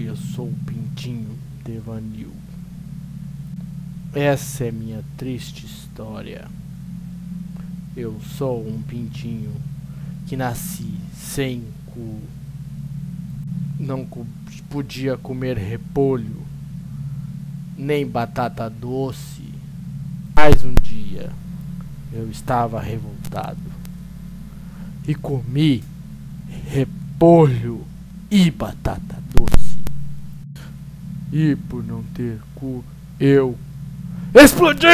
Oi, eu sou o Pintinho Devanil. Essa é minha triste história. Eu sou um pintinho que nasci sem cu. Não podia comer repolho, nem batata doce. Mais um dia eu estava revoltado e comi repolho e batata e por não ter cu, eu explodi!